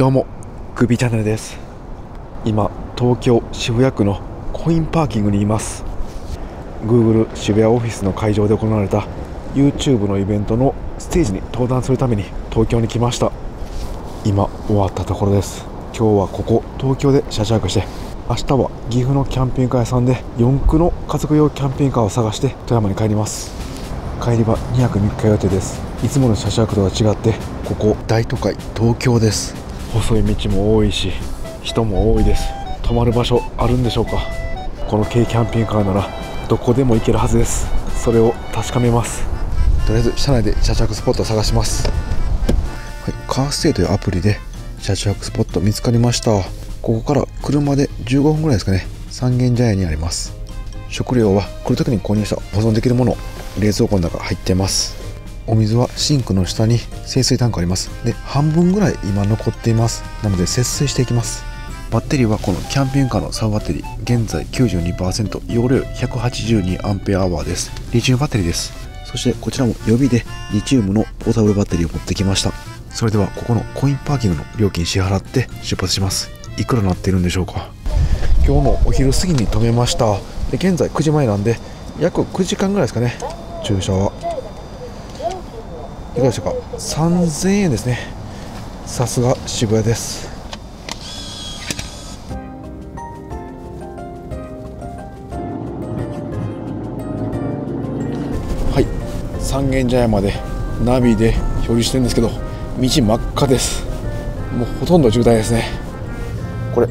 どうもグビチャンネルです。今東京渋谷区のコインパーキングにいます。Google 渋谷オフィスの会場で行われた YouTube のイベントのステージに登壇するために東京に来ました。今終わったところです。今日はここ東京で車中泊して明日は岐阜のキャンピングカー屋さんで4区の家族用キャンピングカーを探して富山に帰ります。帰りは2泊3日予定です。いつもの車中泊とは違ってここ大都会東京です。細い道も多いし人も多いです。泊まる場所あるんでしょうか？この軽キャンピングカーならどこでも行けるはずです。それを確かめます。とりあえず車内で車中泊スポットを探します。はい、カーステイというアプリで車中泊スポット見つかりました。ここから車で15分ぐらいですかね。三軒茶屋にあります。食料は来る時に購入した保存できるもの。冷蔵庫の中入ってます。お水はシンクの下に清水タンクあります。で半分ぐらい今残っています。なので節水していきます。バッテリーはこのキャンピングカーのサブバッテリー。現在92%容量 182Ah です。リチウムバッテリーです。そしてこちらも予備でリチウムのポータブルバッテリーを持ってきました。それではここのコインパーキングの料金支払って出発します。いくらなっているんでしょうか？今日のお昼過ぎに止めました。で現在9時前なんで約9時間ぐらいですかね。駐車は。かがでしたか？3000円ですね。さすが渋谷です。はい。三軒茶屋までナビで表示してるんですけど道真っ赤です。もうほとんど渋滞ですね。これ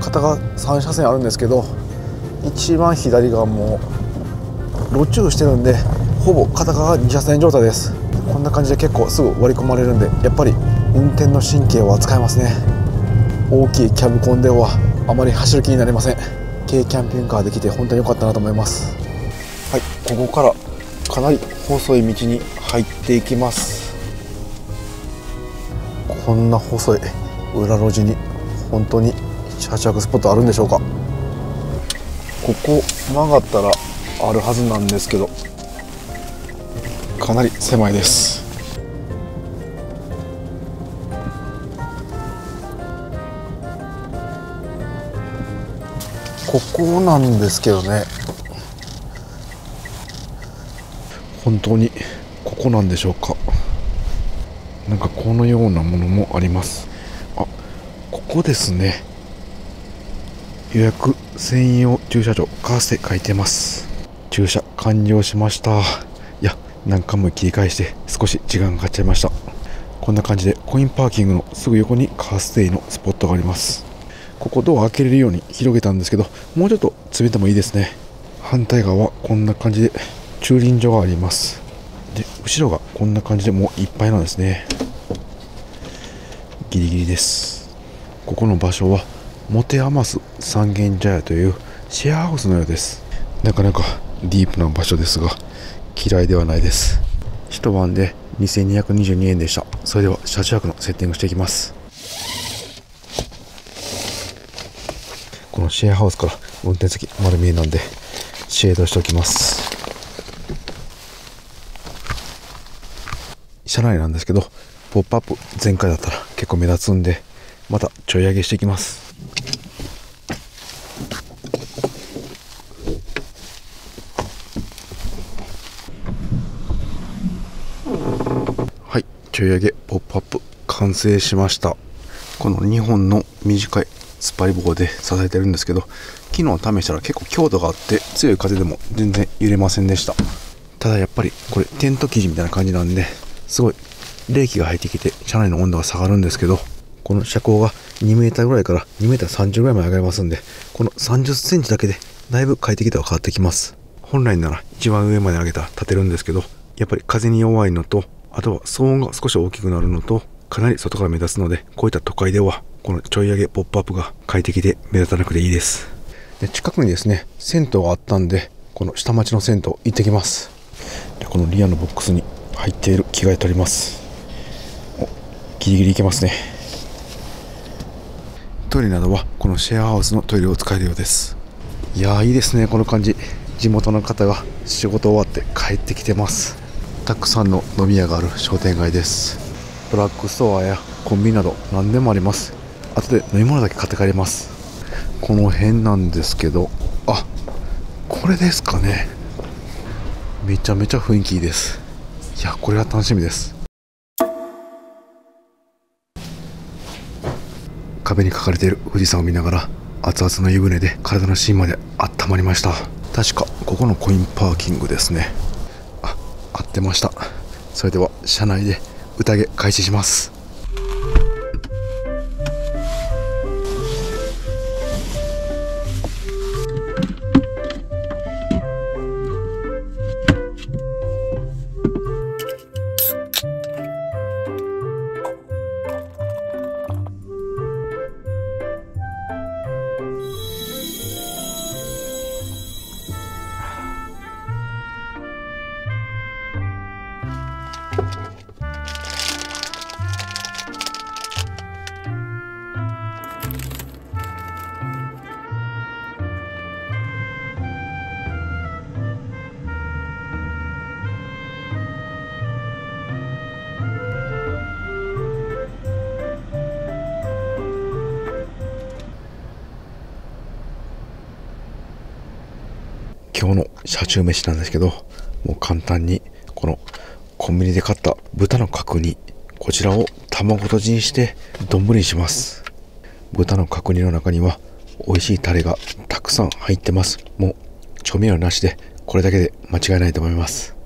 片側3車線あるんですけど一番左がも路駐してるんでほぼ片側2車線状態です。こんな感じで結構すぐ割り込まれるんでやっぱり運転の神経は使えますね。大きいキャブコンではあまり走る気になりません。軽キャンピングカーできて本当に良かったなと思います。はいここからかなり細い道に入っていきます。こんな細い裏路地に本当に車中泊スポットあるんでしょうか。ここ曲がったらあるはずなんですけどかなり狭いです。ここなんですけどね。本当にここなんでしょうか。なんかこのようなものもあります。あここですね。予約専用駐車場カーステ書いてます。駐車完了しました何回も切り返して少し時間がかかっちゃいました。こんな感じでコインパーキングのすぐ横にカーステイのスポットがあります。ここドア開けれるように広げたんですけどもうちょっと詰めてもいいですね。反対側はこんな感じで駐輪場があります。で後ろがこんな感じでもういっぱいなんですね。ギリギリです。ここの場所はモテアマス三軒茶屋というシェアハウスのようです。なかなかディープな場所ですが嫌いではないです。一晩で2222円でした。それでは車中泊のセッティングしていきます。このシェアハウスから運転席丸見えなんでシェードしておきます。車内なんですけどポップアップ前回だったら結構目立つんでまたちょい上げしていきますはいちょい上げポップアップ完成しました。この2本の短い突っ張り棒で支えてるんですけど昨日試したら結構強度があって強い風でも全然揺れませんでした。ただやっぱりこれテント生地みたいな感じなんですごい冷気が入ってきて車内の温度が下がるんですけどこの車高が 2m ぐらいから 2m30 ぐらいまで上がりますんでこの 30cm だけでだいぶ快適度は変わってきます。本来なら一番上まで上げたら立てるんですけどやっぱり風に弱いのとあとは騒音が少し大きくなるのとかなり外から目立つのでこういった都会ではこのちょい上げポップアップが快適で目立たなくていいです。で近くにですね銭湯があったんでこの下町の銭湯行ってきます。でこのリアのボックスに入っている着替え取ります。おギリギリいけますね。トイレなどはこのシェアハウスのトイレを使えるようです。いやーいいですねこの感じ。地元の方が仕事終わって帰ってきてます。たくさんの飲み屋がある商店街です。ドラッグストアやコンビニなど何でもあります。後で飲み物だけ買って帰ります。この辺なんですけどあこれですかね。めちゃめちゃ雰囲気いいです。いやこれは楽しみです。壁に書かれている富士山を見ながら熱々の湯船で体の芯まで温まりました。確かここのコインパーキングですね。合ってました。それでは車内で宴開始します。今日の車中飯なんですけどもう簡単にこのコンビニで買った豚の角煮こちらを卵とじにして丼にします。豚の角煮の中には美味しいタレがたくさん入ってます。もう調味料なしでこれだけで間違いないと思います。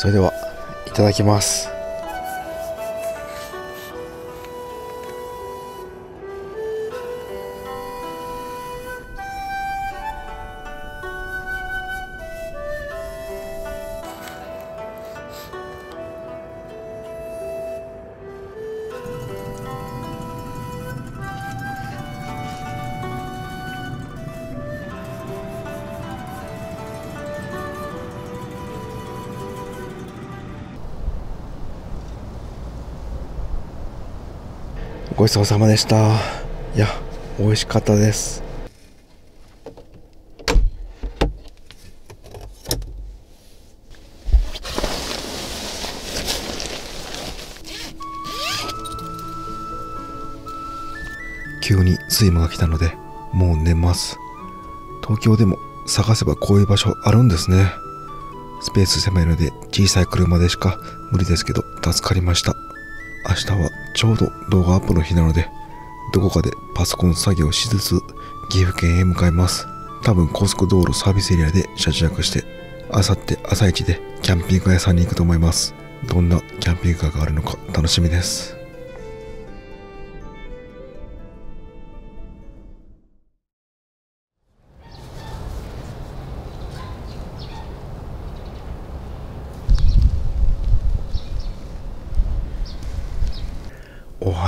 それではいただきます。ごちそうさまでした。いや美味しかったです。急に睡魔が来たのでもう寝ます。東京でも探せばこういう場所あるんですね。スペース狭いので小さい車でしか無理ですけど助かりました。明日はちょうど動画アップの日なのでどこかでパソコン作業しつつ岐阜県へ向かいます。多分高速道路サービスエリアで車中泊してあさって朝一でキャンピングカー屋さんに行くと思います。どんなキャンピングカーがあるのか楽しみです。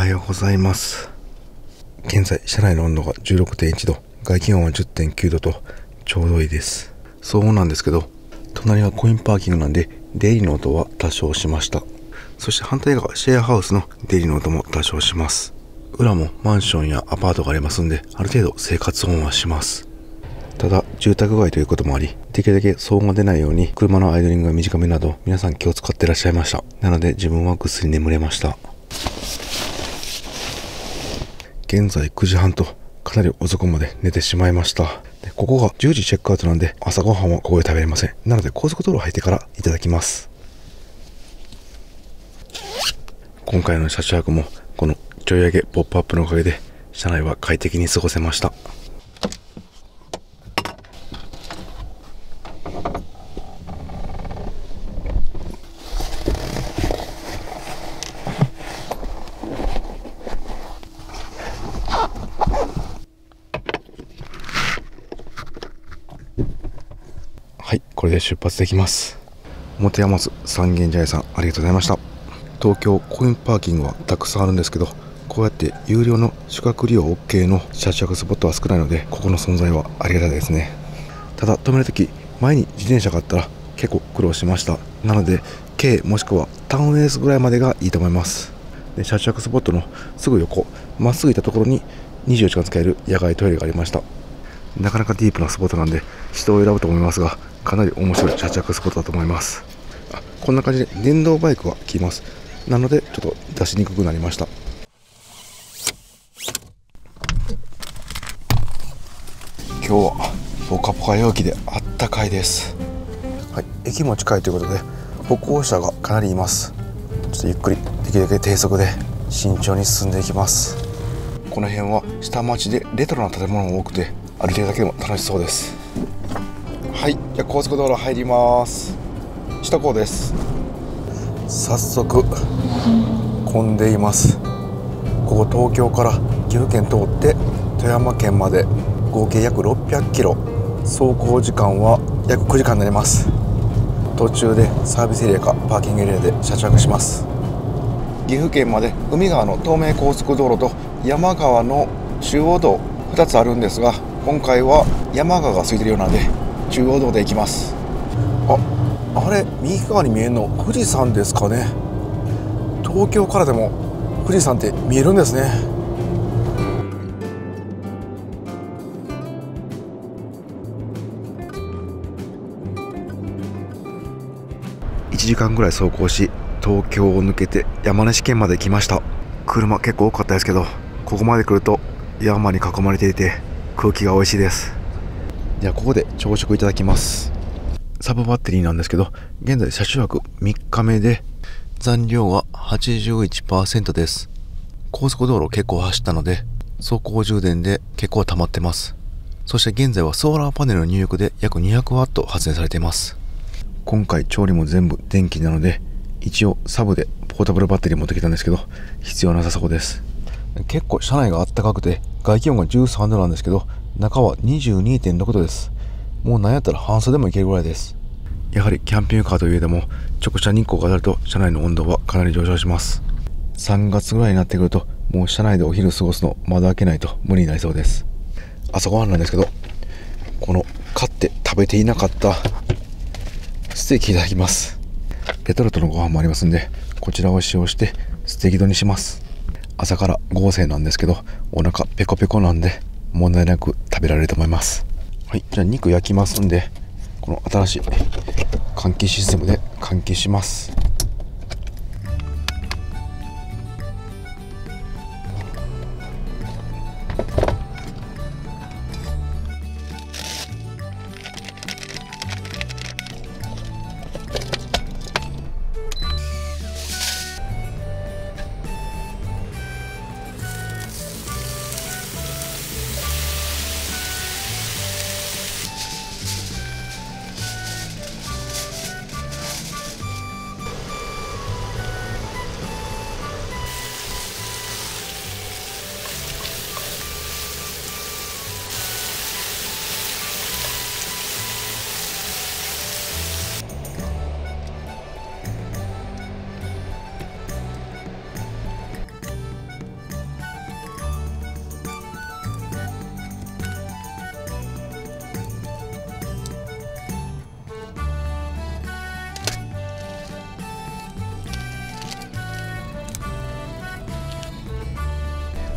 はようございます。現在車内の温度が16.1度外気温は10.9度とちょうどいいです。そうなんですけど隣はコインパーキングなんで出入りの音は多少しました。そして反対側シェアハウスの出入りの音も多少します。裏もマンションやアパートがありますんである程度生活音はします。ただ住宅街ということもありできるだけ騒音が出ないように車のアイドリングが短めなど皆さん気を使ってらっしゃいました。なので自分はぐっすり眠れました。現在9時半とかなり遅くまで寝てしまいました。でここが10時チェックアウトなんで朝ごはんはここで食べれません。なので高速道路入ってからいただきます。今回の車中泊もこのちょい上げポップアップのおかげで車内は快適に過ごせましたはいこれで出発できます。本山津三軒茶屋さんありがとうございました。東京コインパーキングはたくさんあるんですけどこうやって有料の宿泊利用 OK の車中泊スポットは少ないのでここの存在はありがたいですね。ただ止めるとき前に自転車があったら結構苦労しました。なので軽もしくはタウンエースぐらいまでがいいと思います。で車中泊スポットのすぐ横まっすぐ行ったところに24時間使える野外トイレがありました。なかなかディープなスポットなんで人を選ぶと思いますがかなり面白い車中泊スポットだと思います。あこんな感じで電動バイクが来ます。なのでちょっと出しにくくなりました。今日はポカポカ陽気であったかいです。はい駅も近いということで歩行者がかなりいます。ちょっとゆっくりできるだけ低速で慎重に進んでいきます。この辺は下町でレトロな建物が多くて歩いてるだけでも楽しそうです。はいじゃあ高速道路入ります。首都高です。早速混んでいます。ここ東京から岐阜県通って富山県まで合計約600キロ。走行時間は約9時間になります。途中でサービスエリアかパーキングエリアで車中泊します。岐阜県まで海側の東名高速道路と山川の中央道2つあるんですが今回は山川が空いてるようなので中央道で行きます。ああれ右側に見えるの富士山ですかね。東京からでも富士山って見えるんですね。1時間ぐらい走行し東京を抜けて山梨県まで来ました。車結構多かったですけどここまで来ると山に囲まれていて空気が美味しいです。じゃここで朝食いただきます。サブバッテリーなんですけど現在車中泊3日目で残量は81%です。高速道路結構走ったので走行充電で結構溜まってます。そして現在はソーラーパネルの入力で約 200W 発電されています。今回調理も全部電気なので一応サブでポータブルバッテリー持ってきたんですけど必要なさそうです。結構車内があったかくて外気温が13度なんですけど中は22.6度です。もうなんやったら半袖もいけるぐらいです。やはりキャンピングカーといえども直射日光が当たると車内の温度はかなり上昇します。3月ぐらいになってくるともう車内でお昼過ごすの窓開けないと無理になりそうです。朝ごはんなんですけどこの買って食べていなかったステーキいただきます。レトルトのご飯もありますんでこちらを使用してステーキ丼にします。朝から合成なんですけどお腹ペコペコなんで問題なく食べられると思います。はい。じゃあ肉焼きますんでこの新しい換気システムで換気します。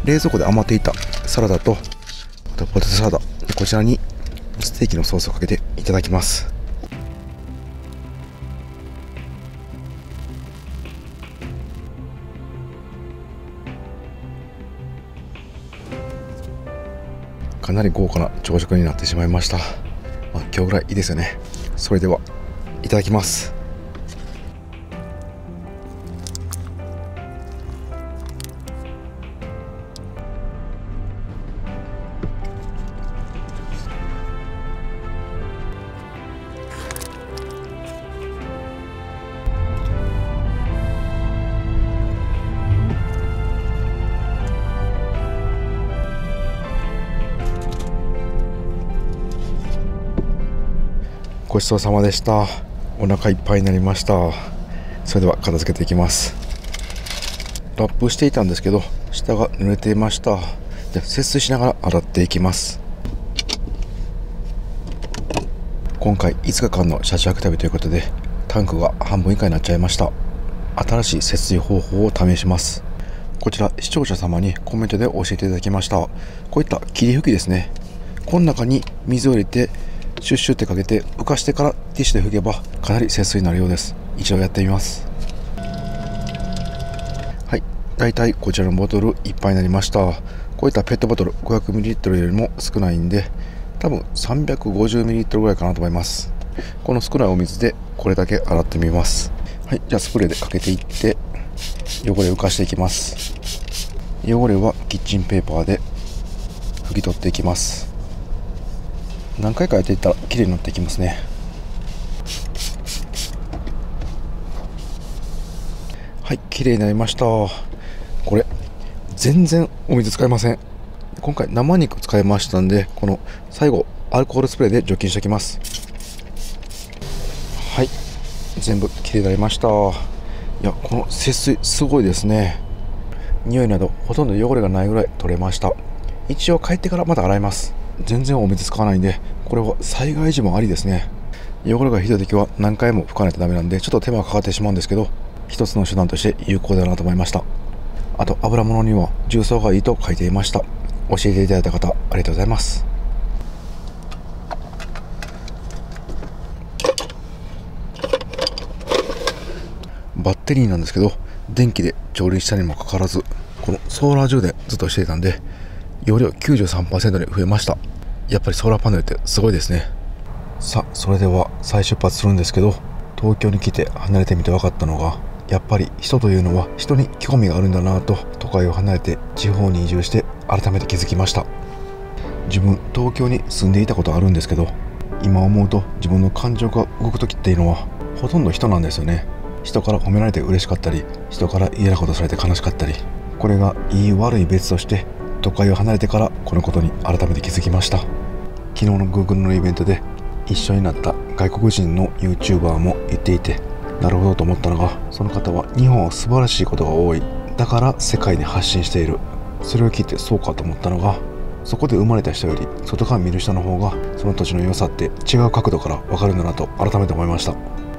冷蔵庫で余っていたサラダとあとポテトサラダこちらにステーキのソースをかけていただきます。かなり豪華な朝食になってしまいました、まあ、今日ぐらいいいですよね。それではいただきます。ごちそうさまでした。お腹いっぱいになりました。それでは片付けていきます。ラップしていたんですけど下が濡れていました。で節水しながら洗っていきます。今回5日間の車中泊旅ということでタンクが半分以下になっちゃいました。新しい節水方法を試します。こちら視聴者様にコメントで教えていただきました。こういった霧吹きですね。この中に水を入れてシュッシュってかけて浮かしてからティッシュで拭けばかなり節水になるようです。一度やってみます。はい。だいたいこちらのボトルいっぱいになりました。こういったペットボトル 500ml よりも少ないんで多分 350ml ぐらいかなと思います。この少ないお水でこれだけ洗ってみます。はい。じゃあスプレーでかけていって汚れ浮かしていきます。汚れはキッチンペーパーで拭き取っていきます。何回かやっていったら綺麗になっていきますね。はい綺麗になりました。これ全然お水使いません。今回生肉使いましたんでこの最後アルコールスプレーで除菌しておきます。はい全部綺麗になりました。いやこの節水すごいですね。匂いなどほとんど汚れがないぐらい取れました。一応帰ってからまた洗います。全然お水使わないんでこれは災害時もありですね。汚れがひどい時は何回も拭かないとダメなんでちょっと手間がかかってしまうんですけど一つの手段として有効だなと思いました。あと油物には重曹がいいと書いていました。教えていただいた方ありがとうございます。バッテリーなんですけど電気で調理したにもかかわらずこのソーラー充電ずっとしていたんで容量93%に増えました。やっぱりソーラーパネルってすごいですね。さあそれでは再出発するんですけど東京に来て離れてみて分かったのがやっぱり人というのは人に興味があるんだなと都会を離れて地方に移住して改めて気づきました。自分東京に住んでいたことあるんですけど今思うと自分の感情が動く時っていうのはほとんど人なんですよね。人から褒められて嬉しかったり人から嫌なことされて悲しかったりこれがいい悪い別として都会を離れてからこのことに改めて気づきました。昨日の Google のイベントで一緒になった外国人の YouTuber も言っていてなるほどと思ったのがその方は日本は素晴らしいことが多い。だから世界に発信している。それを聞いてそうかと思ったのがそこで生まれた人より外から見る人の方がその土地の良さって違う角度から分かるんだなと改めて思いました。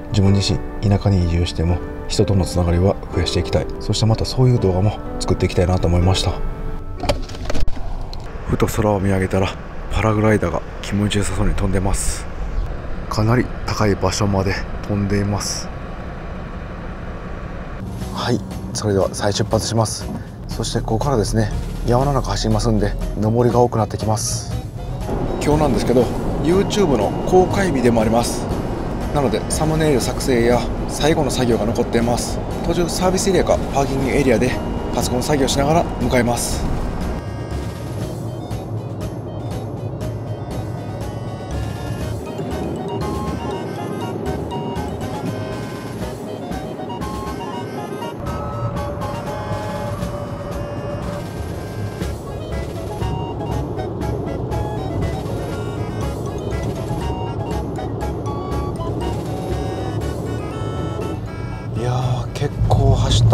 自分自身田舎に移住しても人とのつながりは増やしていきたい。そしてまたそういう動画も作っていきたいなと思いました。ふと空を見上げたらパラグライダーが気持ちよさそうに飛んでます。かなり高い場所まで飛んでいます。はいそれでは再出発します。そしてここからですね山の中走りますんで上りが多くなってきます。今日なんですけど YouTube の公開日でもあります。なのでサムネイル作成や最後の作業が残っています。途中サービスエリアかパーキングエリアでパソコン作業しながら向かいます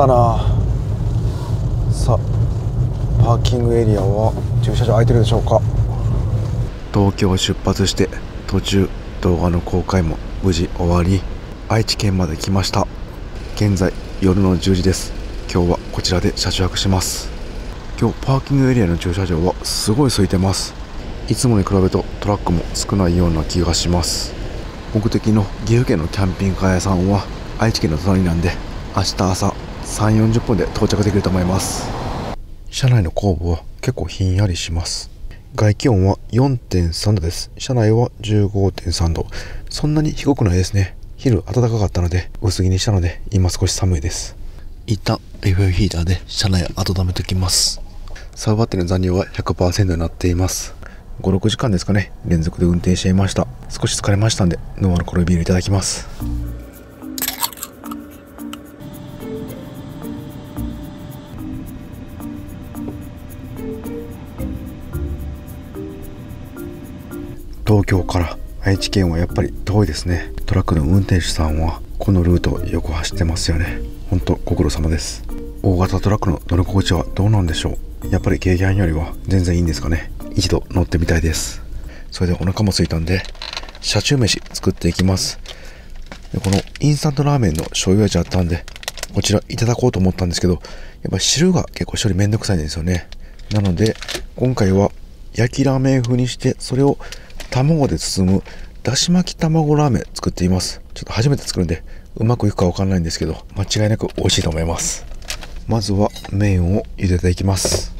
ったな。さあパーキングエリアは駐車場空いてるでしょうか。東京を出発して途中動画の公開も無事終わり愛知県まで来ました。現在夜の10時です。今日はこちらで車中泊します。今日パーキングエリアの駐車場はすごい空いてます。いつもに比べるとトラックも少ないような気がします。目的の岐阜県のキャンピングカー屋さんは愛知県の隣なんで明日朝3 4 0分で到着できると思います。車内の後部は結構ひんやりします。外気温は4.3度です。車内は15.3度そんなに低くないですね。昼暖かかったので薄着にしたので今少し寒いです。一旦 FF ヒーターで車内温めておきます。サーバッテリーの残量は100%になっています。56時間ですかね。連続で運転していました。少し疲れましたんでノンアルコールビールいただきます東京から愛知県はやっぱり遠いですね。トラックの運転手さんはこのルートをよく走ってますよね。ほんとご苦労様です。大型トラックの乗り心地はどうなんでしょう。やっぱり軽キャンよりは全然いいんですかね。一度乗ってみたいです。それでお腹も空いたんで車中飯作っていきます。でこのインスタントラーメンの醤油味あったんでこちらいただこうと思ったんですけどやっぱ汁が結構処理めんどくさいんですよね。なので今回は焼きラーメン風にしてそれを卵で包むだし巻き卵ラーメン作っています。ちょっと初めて作るんでうまくいくかわかんないんですけど間違いなく美味しいと思います。まずは麺を茹でていきます。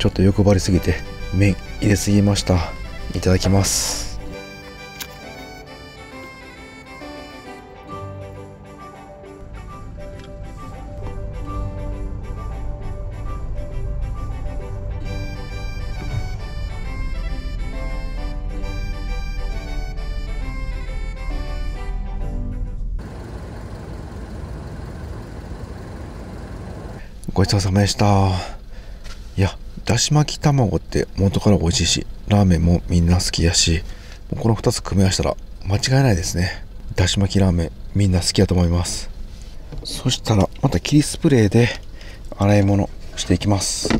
ちょっと欲張りすぎて麺入れすぎました。いただきます。ごちそうさまでした。だし巻き卵って元から美味しいしラーメンもみんな好きやしこの2つ組み合わせたら間違いないですね。だし巻きラーメンみんな好きやと思います。そしたらまた霧スプレーで洗い物していきます。は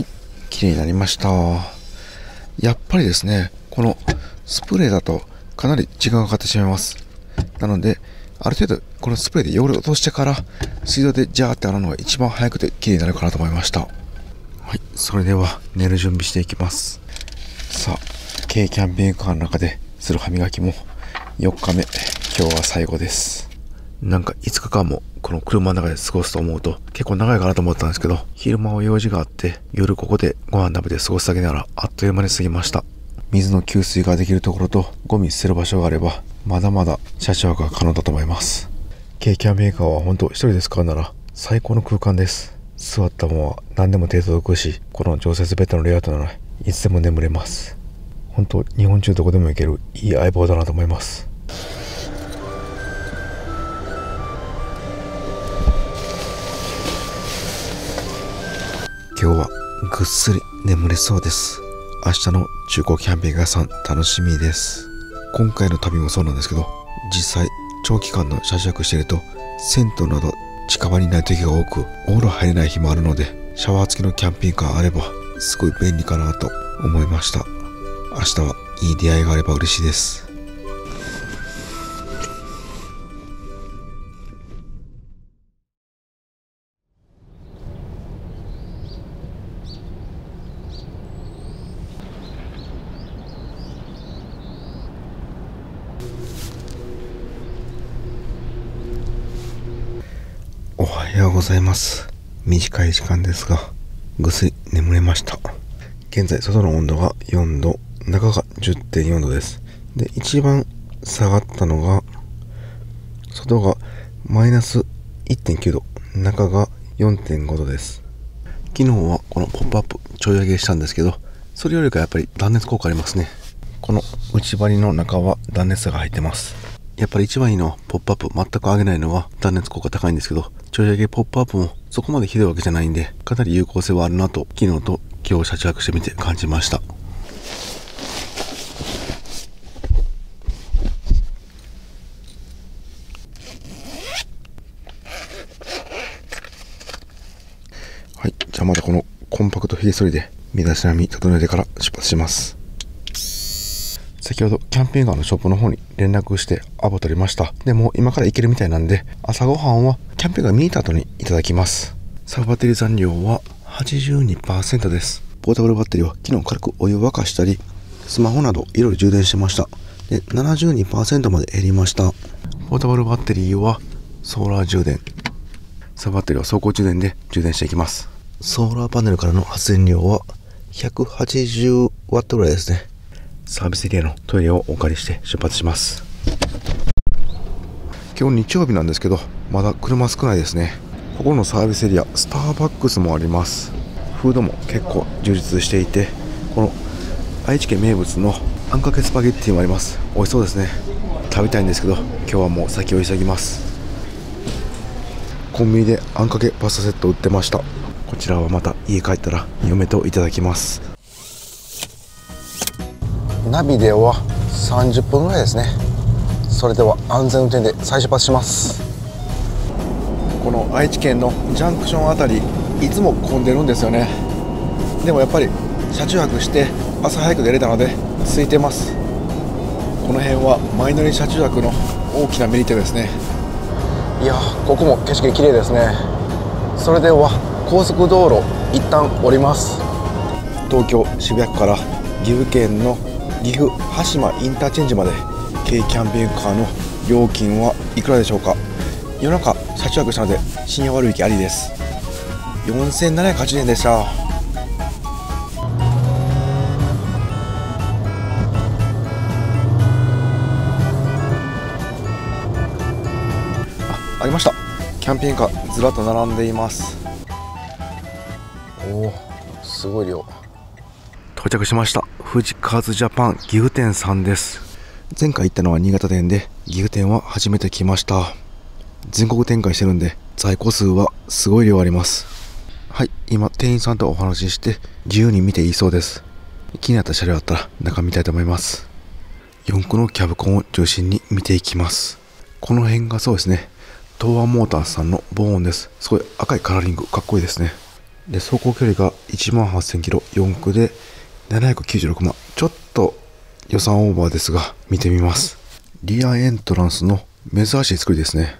い綺麗になりました。やっぱりですねこのスプレーだとかなり時間がかかってしまいます。なのである程度このスプレーで汚れを落としてから水道でジャーって洗うのが一番早くて綺麗になるかなと思いました。はいそれでは寝る準備していきます。さあ軽キャンピングカーの中でする歯磨きも4日目。今日は最後です。なんか5日間もこの車の中で過ごすと思うと結構長いかなと思ったんですけど昼間は用事があって夜ここでご飯食べて過ごすだけならあっという間に過ぎました。水の給水ができるところとゴミ捨てる場所があればまだまだ車中泊が可能だと思います軽キャンメーカーは本当一人で使うなら最高の空間です。座ったまま何でも手届くしこの常設ベッドのレイアウトならいつでも眠れます。本当日本中どこでも行けるいい相棒だなと思います。今日はぐっすり眠れそうです。明日の中古キャンピング屋さん楽しみです。今回の旅もそうなんですけど実際長期間の車中泊していると銭湯など近場にない時が多くお風呂入れない日もあるのでシャワー付きのキャンピングカーあればすごい便利かなと思いました。明日はいい出会いがあれば嬉しいです。はようございます。短い時間ですがぐっすり眠れました。現在外の温度が4度中が10.4度です。で一番下がったのが外がマイナス1.9度中が4.5度です。昨日はこのポップアップちょい上げしたんですけどそれよりかやっぱり断熱効果ありますね。この内張りの中は断熱が入ってます。やっぱり一番いいのはポップアップ全く上げないのは断熱効果高いんですけどちょい上げポップアップもそこまでひどいわけじゃないんでかなり有効性はあるなと昨日と今日車中泊してみて感じました。はいじゃあまたこのコンパクトヒゲ剃りで身だしなみ整えてから出発します。先ほどキャンピングカーのショップの方に連絡してアポ取りました。でも今から行けるみたいなんで朝ごはんはキャンピングカー見に行った後にいただきます。サブバッテリー残量は82%です。ポータブルバッテリーは昨日軽くお湯を沸かしたりスマホなどいろいろ充電してました。で72%まで減りました。ポータブルバッテリーはソーラー充電。サブバッテリーは走行充電で充電していきます。ソーラーパネルからの発電量は 180W ぐらいですね。サービスエリアのトイレをお借りして出発します。今日日曜日なんですけどまだ車少ないですね。ここのサービスエリアスターバックスもあります。フードも結構充実していてこの愛知県名物のあんかけスパゲッティもあります。美味しそうですね。食べたいんですけど今日はもう先を急ぎます。コンビニであんかけパスタセット売ってました。こちらはまた家帰ったら嫁といただきます。ナビでは30分ぐらいですね。それでは安全運転で再出発します。この愛知県のジャンクションあたりいつも混んでるんですよね。でもやっぱり車中泊して朝早く出れたので空いてます。この辺はマイノリ車中泊の大きなメリットですね。いやここも景色綺麗ですね。それでは高速道路一旦降ります。東京渋谷区から岐阜県の岐阜羽島インターチェンジまで軽キャンピングカーの料金はいくらでしょうか？夜中車中泊したので深夜割引ありです。4780円でした。あありました。キャンピングカーずらっと並んでいます。おおすごい量。到着しました富士カーズジャパン岐阜店さんです。前回行ったのは新潟店で岐阜店は初めて来ました。全国展開してるんで在庫数はすごい量あります。はい今店員さんとお話しして自由に見ていいそうです。気になった車両あったら中見たいと思います。4駆のキャブコンを中心に見ていきます。この辺がそうですね。東亜モーターさんの防音です。すごい赤いカラーリングかっこいいですね。で走行距離が1万8000キロ。4駆で796万。ちょっと予算オーバーですが見てみます。リアエントランスの珍しい作りですね。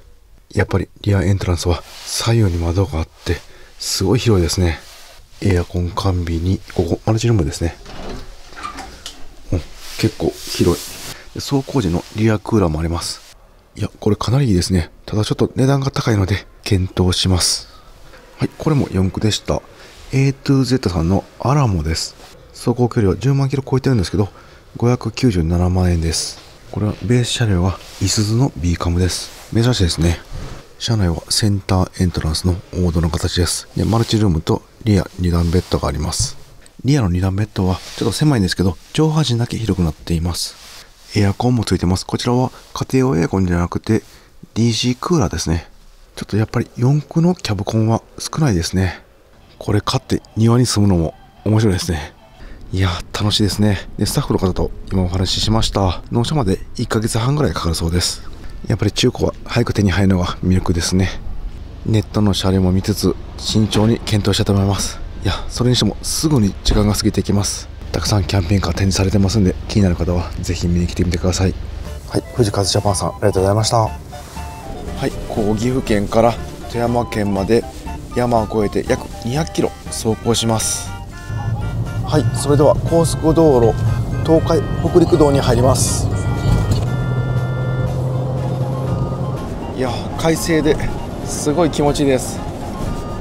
やっぱりリアエントランスは左右に窓があってすごい広いですね。エアコン完備にここマルチルームですね。結構広い。走行時のリアクーラーもあります。いやこれかなりいいですね。ただちょっと値段が高いので検討します。はいこれも4駆でした。A to Z さんのアラモです。走行距離は10万キロ超えてるんですけど597万円です。これはベース車両はイスズの B カムです。珍しいですね。車内はセンターエントランスのオードの形です。でマルチルームとリア2段ベッドがあります。リアの2段ベッドはちょっと狭いんですけど上半身だけ広くなっています。エアコンもついてます。こちらは家庭用エアコンじゃなくて DC クーラーですね。ちょっとやっぱり4駆のキャブコンは少ないですね。これ買って庭に住むのも面白いですね。いや楽しいですね。でスタッフの方と今お話ししました。納車まで1ヶ月半ぐらいかかるそうです。やっぱり中古は早く手に入るのが魅力ですね。ネットの車両も見つつ慎重に検討したいと思います。いやそれにしてもすぐに時間が過ぎていきます。たくさんキャンピングカー展示されてますんで気になる方はぜひ見に来てみてください。はい富士風ジャパンさんありがとうございました。はいこう岐阜県から富山県まで山を越えて約200キロ走行しますはいそれでは高速道路東海北陸道に入ります。いや快晴ですごい気持ちいいです。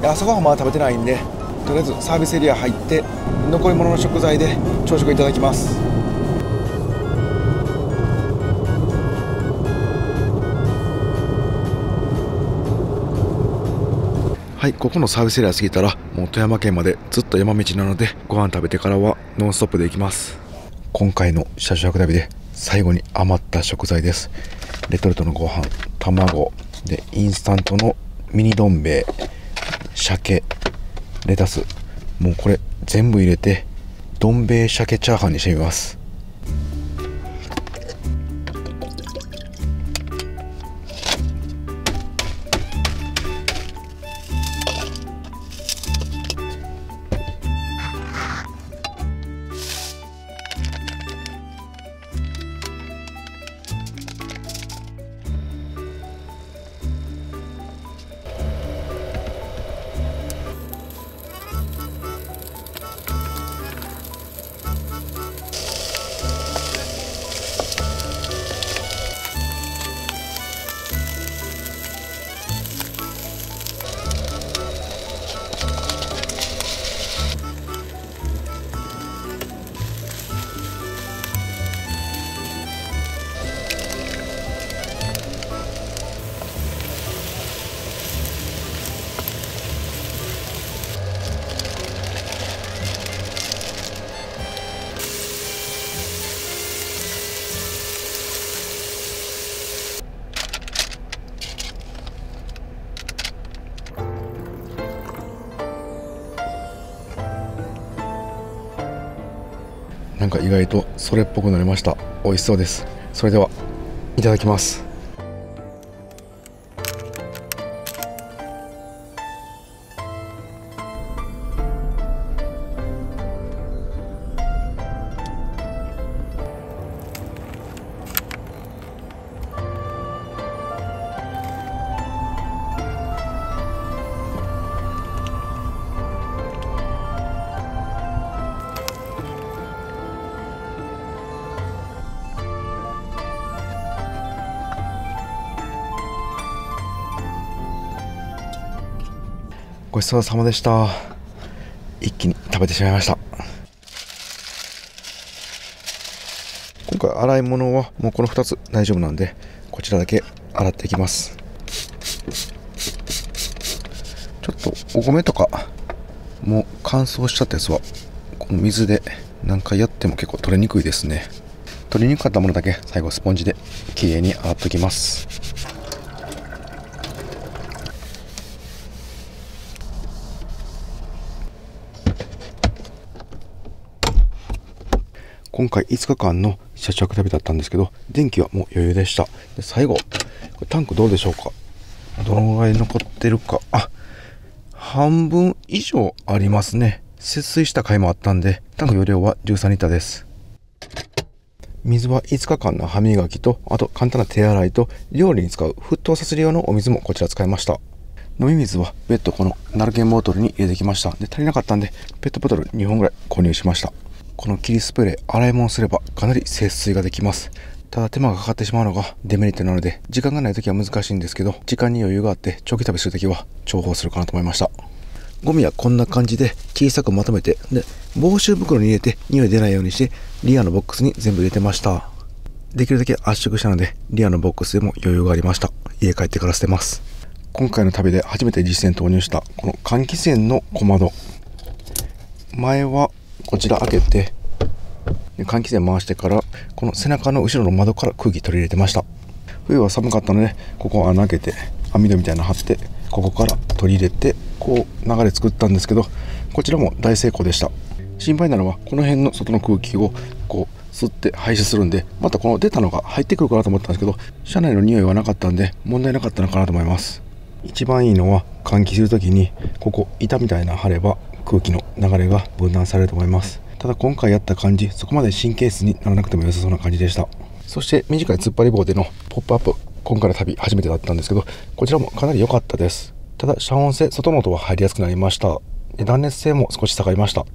朝ごはんまだ食べてないんでとりあえずサービスエリア入って残り物の食材で朝食いただきます。はいここのサービスエリア過ぎたらもう富山県までずっと山道なのでご飯食べてからはノンストップで行きます。今回の車種旅で最後に余った食材です。レトルトのご飯卵でインスタントのミニどん兵衛鮭レタス。もうこれ全部入れてどん兵衛鮭チャーハンにしてみます。か意外とそれっぽくなりました。美味しそうです。それではいただきます。ちそうさまでした。一気に食べてしまいました。今回洗い物はもうこの2つ大丈夫なんでこちらだけ洗っていきます。ちょっとお米とかもう乾燥しちゃったやつはこの水で何回やっても結構取れにくいですね。取りにくかったものだけ最後スポンジできれいに洗っときます。今回5日間の車中旅だったんですけど電気はもう余裕でした。で最後タンクどうでしょうか？どのぐらい残ってるか？あ半分以上ありますね。節水した回もあったんでタンク容量は13リッターです。水は5日間の歯磨きとあと簡単な手洗いと料理に使う沸騰させる用のお水もこちら使いました。飲み水は別途このナルケンボトルに入れてきました。で足りなかったんでペットボトル2本ぐらい購入しました。この霧スプレー洗い物すればかなり節水ができます。ただ手間がかかってしまうのがデメリットなので時間がない時は難しいんですけど時間に余裕があって長期旅する時は重宝するかなと思いました。ゴミはこんな感じで小さくまとめてで防臭袋に入れて匂い出ないようにしてリアのボックスに全部入れてました。できるだけ圧縮したのでリアのボックスでも余裕がありました。家帰ってから捨てます。今回の旅で初めて実践投入したこの換気扇の小窓。前はこちら開けて換気扇回してからこの背中の後ろの窓から空気取り入れてました。冬は寒かったのでここ穴開けて網戸みたいなの貼ってここから取り入れてこう流れ作ったんですけどこちらも大成功でした。心配なのはこの辺の外の空気をこう吸って排出するんでまたこの出たのが入ってくるかなと思ったんですけど車内の匂いはなかったんで問題なかったのかなと思います。一番いいのは換気する時にここ板みたいな貼れば空気の流れが分断されると思います。ただ今回やった感じそこまで神経質にならなくても良さそうな感じでした。そして短い突っ張り棒でのポップアップ今回の旅初めてだったんですけどこちらもかなり良かったです。ただ遮音性外の音は入りやすくなりました。断熱性も少し下がりました。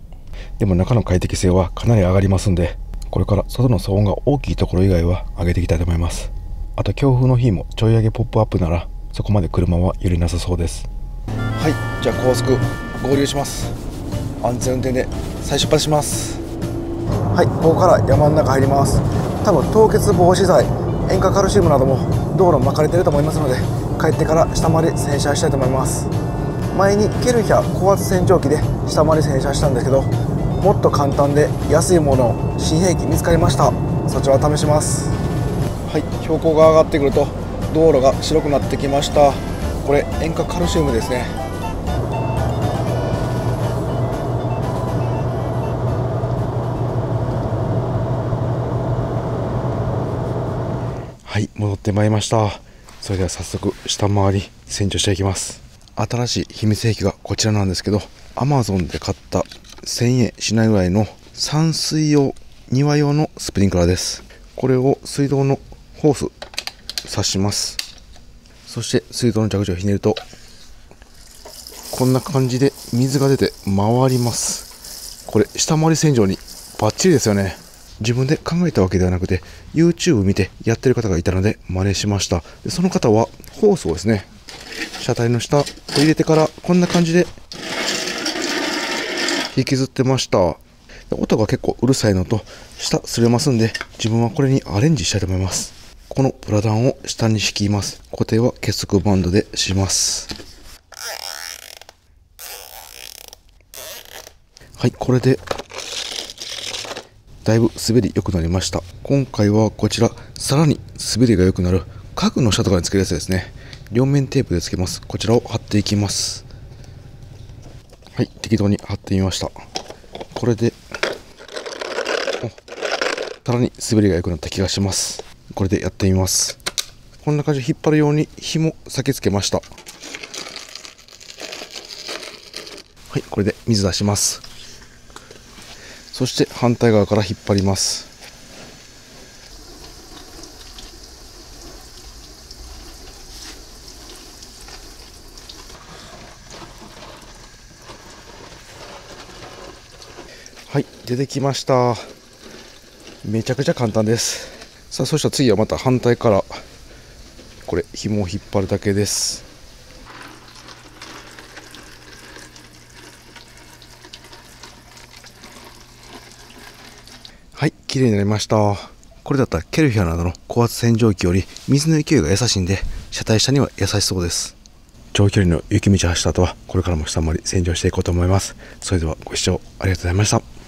でも中の快適性はかなり上がりますんでこれから外の騒音が大きいところ以外は上げていきたいと思います。あと強風の日もちょい上げポップアップならそこまで車は揺れなさそうです。はいじゃあ高速。合流します。安全運転で再出発します。はいここから山の中入ります。多分凍結防止剤塩化カルシウムなども道路巻かれてると思いますので帰ってから下回り洗車したいと思います。前にケルヒャ高圧洗浄機で下回り洗車したんですけどもっと簡単で安いもの新兵器見つかりました。そちらを試します。はい標高が上がってくると道路が白くなってきました。これ塩化カルシウムですねはい戻ってまいりました。それでは早速下回り洗浄していきます。新しい秘密兵器がこちらなんですけど Amazon で買った1000円しないぐらいの散水用庭用のスプリンクラーです。これを水道のホース刺します。そして水道の蛇口をひねるとこんな感じで水が出て回ります。これ下回り洗浄にバッチリですよね。自分で考えたわけではなくて YouTube 見てやってる方がいたので真似しました。でその方はホースをですね車体の下を入れてからこんな感じで引きずってました。音が結構うるさいのと下擦れますんで自分はこれにアレンジしたいと思います。このプラダンを下に敷きます。固定は結束バンドでします。はいこれでだいぶ滑り良くなりました。今回はこちらさらに滑りが良くなる家具の下とかにつけるやつですね。両面テープでつけます。こちらを貼っていきます。はい適当に貼ってみました。これでさらに滑りが良くなった気がします。これでやってみます。こんな感じで引っ張るように紐先付けました。はいこれで水出します。そして反対側から引っ張ります。はい出てきました。めちゃくちゃ簡単です。さあそしたら次はまた反対からこれ紐を引っ張るだけです。綺麗になりました。これだったらケルヒャなどの高圧洗浄機より水の勢いが優しいんで車体下には優しそうです。長距離の雪道走った後はこれからも下回り洗浄していこうと思います。それではご視聴ありがとうございました。